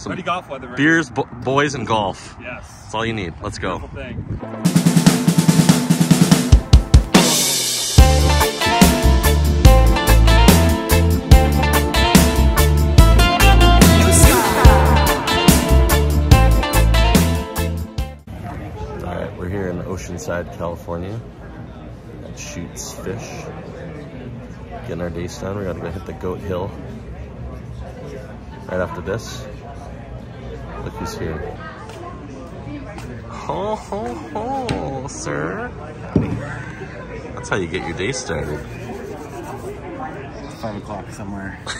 Some Ready golf weather. Right? beers, bo boys, and golf. Yes. That's all you need. Let's go. All right, we're here in Oceanside, California at Shoots Fish. Getting our day done. We gotta go hit the Goat Hill. Right after this. Look who's here. Ho, ho, ho, sir. That's how you get your day started. Five o'clock somewhere.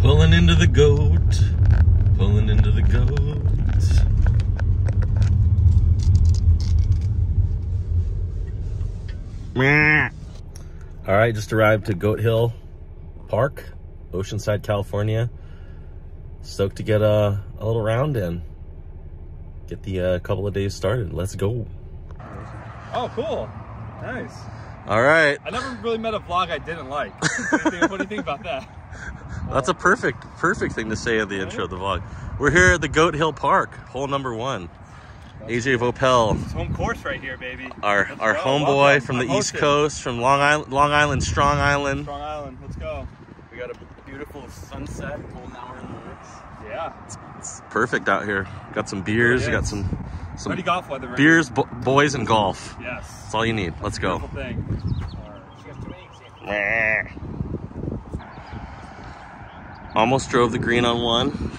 Pulling into the goat. Pulling into the goat. Meh. All right, just arrived to Goat Hill Park, Oceanside, California. Stoked to get a, a little round in. Get the uh, couple of days started. Let's go. Oh, cool. Nice. All right. I never really met a vlog I didn't like. what, do you think, what do you think about that? That's a perfect, perfect thing to say at the intro of the vlog. We're here at the Goat Hill Park, hole number one. AJ Voelpel, It's home course right here, baby. our Let's our go. homeboy from the I'm East. Coast, from Long Island, Long Island, Strong Island. Strong Island. Let's go. We got a beautiful sunset. Now we're in the woods. Yeah. It's perfect out here. Got some beers, got some some Ready golf weather. Right? beers, bo boys, and golf. Yes. That's all you need. Let's go. Thing. Almost drove the green on one.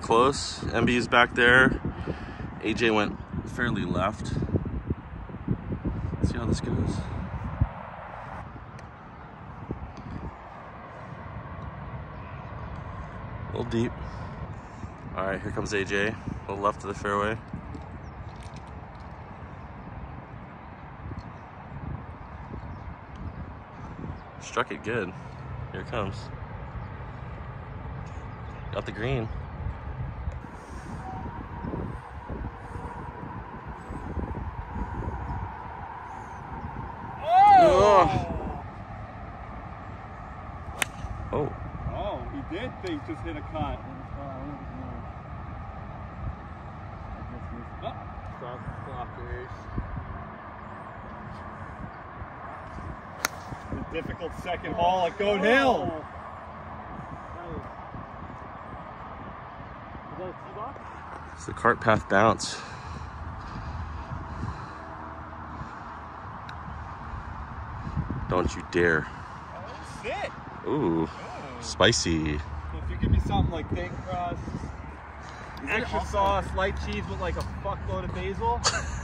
Close. MB's back there. AJ went fairly left. Let's see how this goes. Little deep. All right, here comes AJ. A little left of the fairway. Struck it good. Here it comes. Got the green. Oh! Oh, Oh, he did think just hit a cut. Oh. The difficult second hole at Goat Hill. it's the cart path bounce. Don't you dare. Sit. Ooh, spicy. If you give me something like thin crust, extra sauce, light cheese with like a fuckload of basil,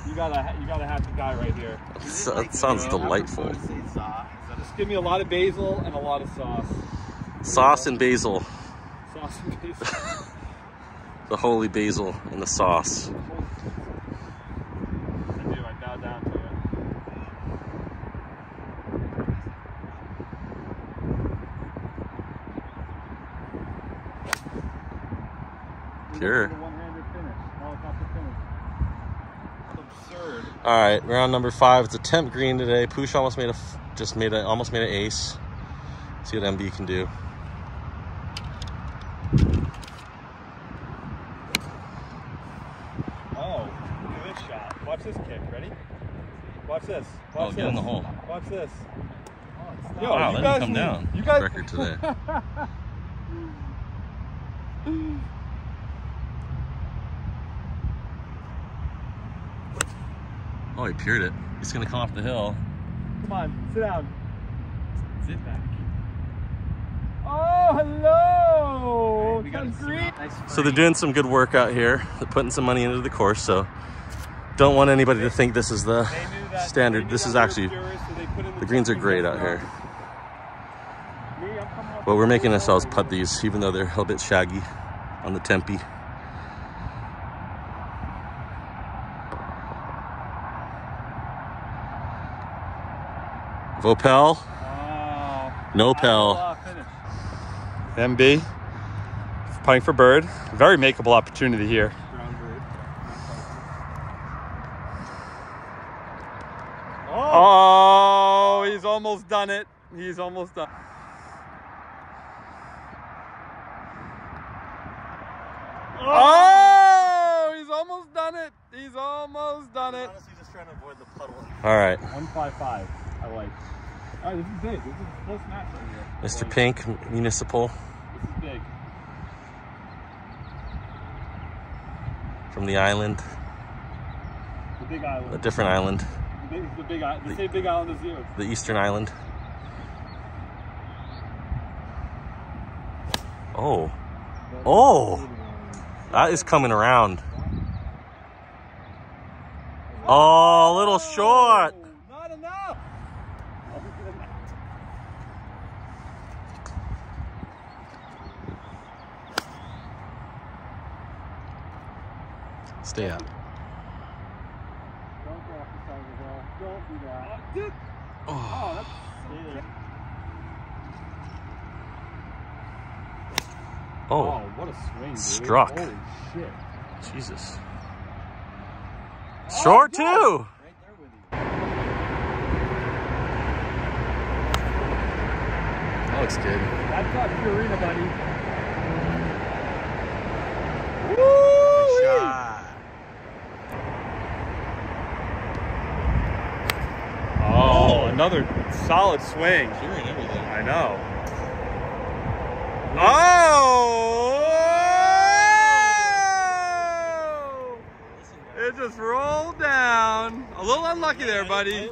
you gotta you gotta have the guy right here. So- That sounds delightful. Just give me a lot of basil and a lot of sauce. Sauce and basil. Sauce and basil. The holy basil and the sauce. I do. I bow down to it. Pure. One-handed. Helicopter finish. Absurd. All right, round number five. It's a temp green today. Poosh almost made a just made a, almost made an ace. See what MB can do. Oh, look at this shot. Watch this kick. Ready? Watch this. Oh, Watch get in this. the hole. Watch this. Yo, wow, you let guys him come down. You guys Record today. oh, he peered it. He's gonna come off the hill. Come on, sit down. Sit back. Oh, hello. We got a Concrete. So they're doing some good work out here. They're putting some money into the course. So don't want anybody to think this is the that- standard. This is actually curious, so they the greens are great out here. Me, I'm coming up But we're making ourselves ball. putt these, even though they're a little bit shaggy on the tempe. Voelpel. No pel. MB. Putting for bird. Very makeable opportunity here. Oh. oh, he's almost done it. He's almost done. Oh! oh, he's almost done it. He's almost done it. Honestly, just trying to avoid the puddle. All right. 155. I like. All right, this is big. This is a close match right here. Mr. Like, Pink, Municipal This is big. from the island, The big island. a different island, The big, the big island. The same big island as you. the Eastern Island. Oh, oh, that is coming around. Oh, a little short. Not enough. Stay up. Don't go off the side of the ball. Don't do that. dude. Oh, Oh, that's so kick. oh, Oh, what a swing, dude. Struck. Holy shit. Jesus. Short oh, too. Right there with you. That looks good. That's not Purina, buddy. Shot. Oh, another solid swing. Hearing everything. I know. Oh! It just rolled down. A little unlucky there, buddy. A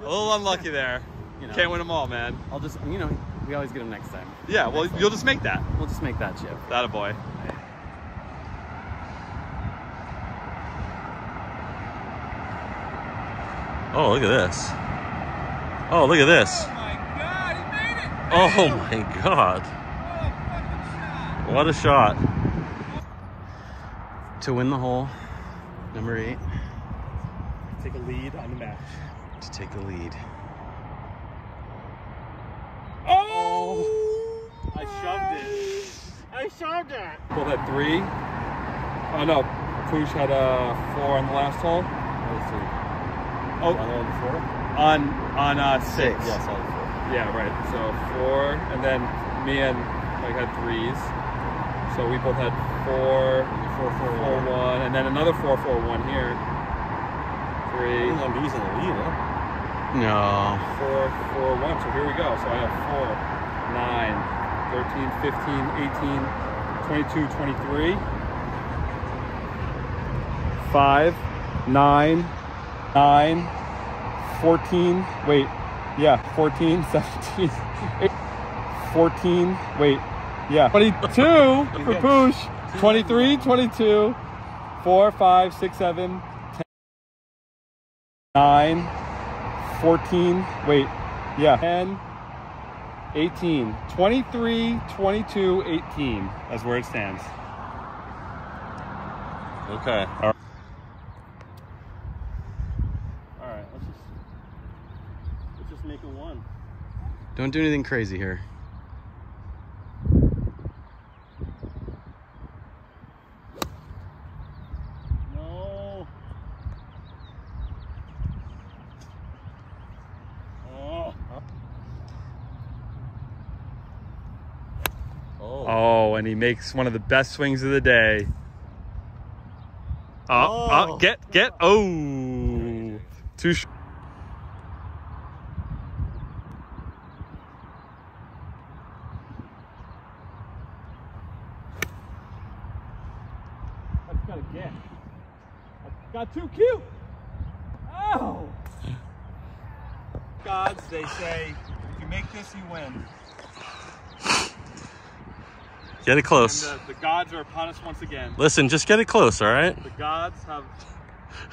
little unlucky there. You know, Can't win them all, man. I'll just, you know, we always get them next time. Yeah, well, you'll just make that. We'll just make that chip. That a boy. Oh, look at this. Oh, look at this. Oh, my god, he made it! Oh my god. Oh, what a shot. To win the hole, number eight, Take a lead on the match. to take the lead. Oh! I shoved it. I shoved it. Pull that three. Oh no, Poosh had a four on the last hole. Oh, on on uh, six. Yeah, right. So four, and then me and Mike had threes. So we both had four, four, four, four, one, and then another four, four, one here. Three, He's in the lead, huh? No. four, four, one. So here we go. So I have four, nine, 13, 15, 18, 22, 23. Five, nine, nine, 14. Wait, yeah, 14, 17, 18, 14. Wait, yeah, 22 for Poosh. 23, 22, 4, 5, 6, 7, 10, 9, 14, wait, yeah, 10, 18, 23, 22, 18. That's where it stands. Okay. All right, let's just let's just make it one. Don't do anything crazy here. No. Oh. Oh. Oh, and he makes one of the best swings of the day. Oh, oh, Oh. get, get, oh. Too sh- Get. That got too cute. Oh. Gods, they say, if you make this, you win. Get it close. The, uh, the gods are upon us once again. Listen, just get it close, all right? The gods have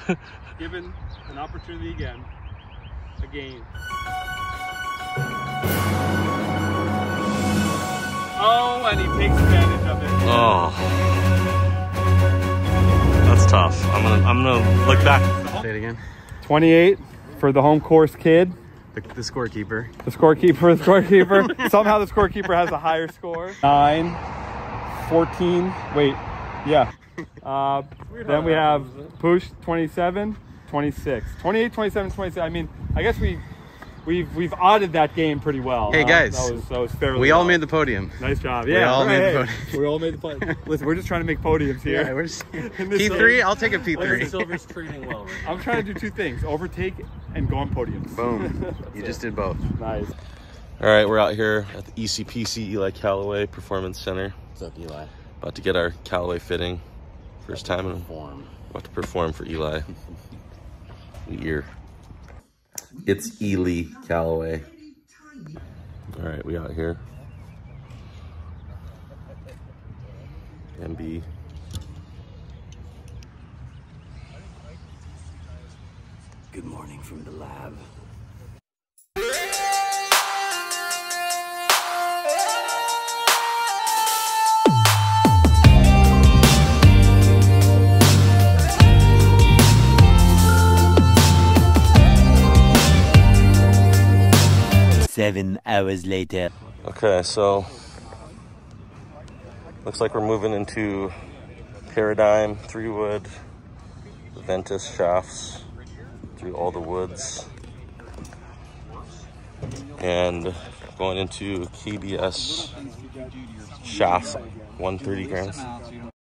given an opportunity again. Again. Oh, and he takes advantage of it. Oh. That's tough. I'm gonna I'm gonna look back. Say it again. 28 for the home course kid. The, the scorekeeper. The scorekeeper, the scorekeeper. Somehow the scorekeeper has a higher score. 9, 14, wait, yeah. Uh, then we have Poosh 27, 26. 28, 27, 26. I mean, I guess we we've we've audited that game pretty well. Hey, Uh, guys. that was that was fairly. We all well. made the podium. Nice job. Yeah, we Yeah, all made the podium. We all made the podium. Listen, we're just trying to make podiums here. Yeah, we're just P3. race. I'll take a Lance P3. Silver's trading well right now. I'm trying to do two things: overtake and go on podiums. Boom. You just did both. Nice. All right, we're out here at the ECPC Ely Callaway Performance Center. What's up, Eli? About to get our Callaway fitting. First time in a Form. about to perform for Eli. We year. It's Ely Callaway. All right, we out here. MB. Good morning from the lab. Seven hours later. Okay, so looks like we're moving into Paradigm, three wood, Ventus shafts through all the woods, and going into KBS shafts, 130 grams.